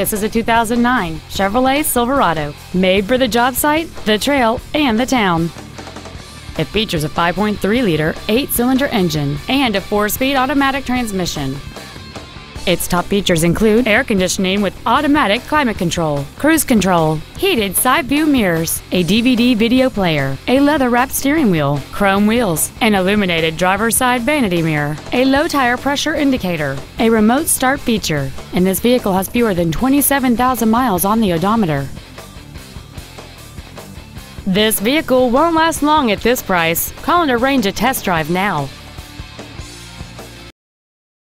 This is a 2009 Chevrolet Silverado, made for the job site, the trail, and the town. It features a 5.3-liter, eight-cylinder engine and a four-speed automatic transmission. Its top features include air conditioning with automatic climate control, cruise control, heated side view mirrors, a DVD video player, a leather wrapped steering wheel, chrome wheels, an illuminated driver's side vanity mirror, a low tire pressure indicator, a remote start feature, and this vehicle has fewer than 27,000 miles on the odometer. This vehicle won't last long at this price. Call and arrange a test drive now.